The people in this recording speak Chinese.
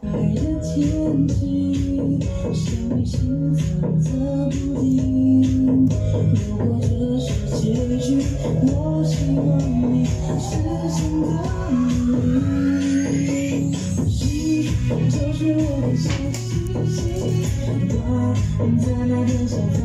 爱的天际，生命心忐忑不定。如果这是结局，我希望你是真的你。心就是我的小星星，挂在那天上繁